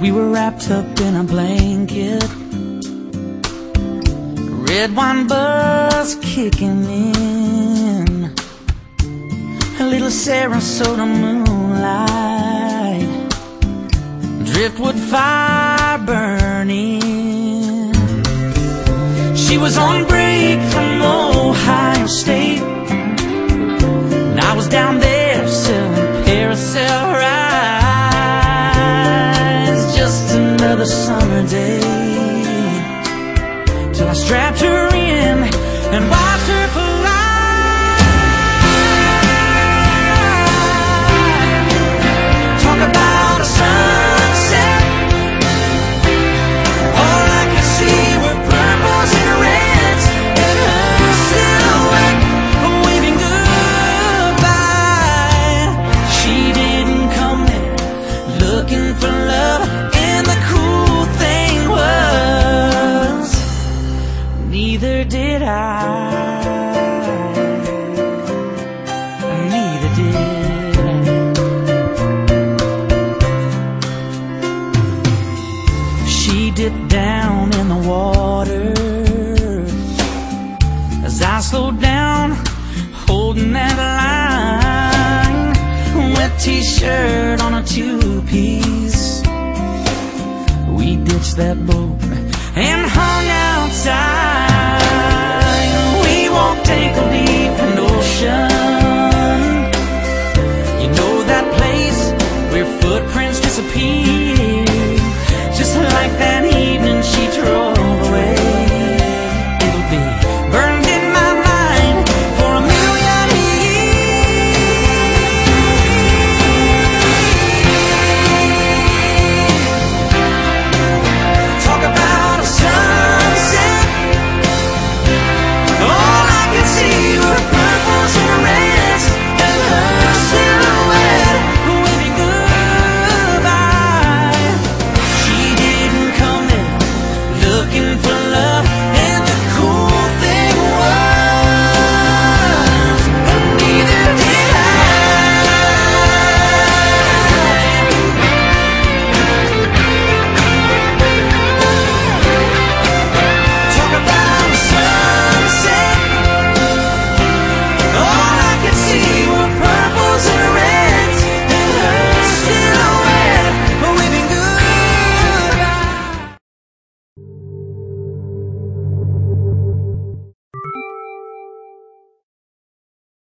We were wrapped up in a blanket. Red wine buzz kicking in. A little Sarasota moonlight. Driftwood fire burning. She was on break from Ohio State. And I was down there day. Till I strapped her in and watched her fly. Talk about a neither did I. Neither did I. She dipped down in the water as I slowed down, holding that line. Wet t-shirt on a two-piece. We ditched that boat and hung outside. disappear.